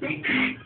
Bitch!